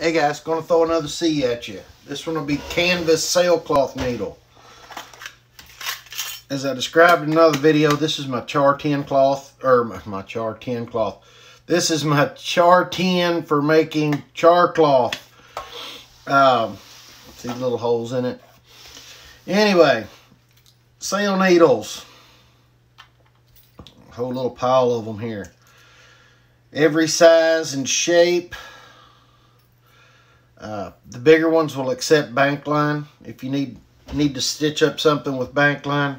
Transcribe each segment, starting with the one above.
Hey guys, gonna throw another C at you. This one will be canvas sailcloth needle. As I described in another video, this is my char tin cloth, or my, my char tin cloth. This is my char tin for making char cloth. Um, see little holes in it. Anyway, sail needles. Whole little pile of them here. Every size and shape. Uh, the bigger ones will accept bank line. If you need need to stitch up something with bank line,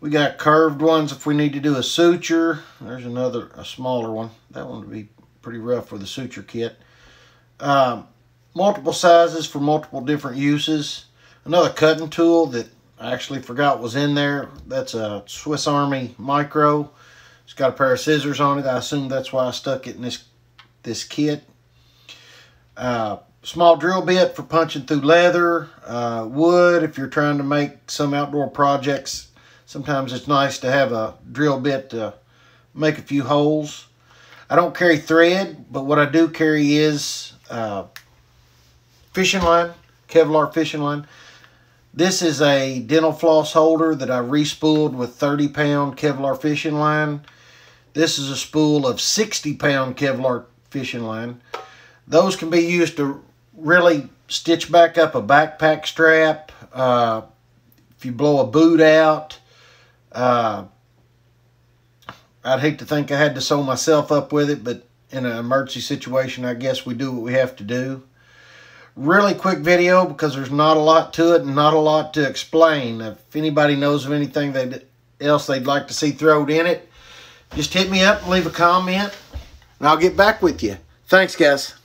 we got curved ones if we need to do a suture. There's another, a smaller one. That one would be pretty rough for the suture kit. Um, multiple sizes for multiple different uses. Another cutting tool that I actually forgot was in there. That's a Swiss Army Micro. It's got a pair of scissors on it. I assume that's why I stuck it in this this kit. Uh, small drill bit for punching through leather, uh, wood if you're trying to make some outdoor projects. Sometimes it's nice to have a drill bit to make a few holes. I don't carry thread, but what I do carry is uh, fishing line, Kevlar fishing line. This is a dental floss holder that I respooled with 30 pound Kevlar fishing line. This is a spool of 60 pound Kevlar fishing line. Those can be used to really stitch back up a backpack strap. Uh, if you blow a boot out, uh, I'd hate to think I had to sew myself up with it, but in an emergency situation, I guess we do what we have to do. Really quick video because there's not a lot to it and not a lot to explain. If anybody knows of anything that else they'd like to see thrown in it, just hit me up and leave a comment, and I'll get back with you. Thanks, guys.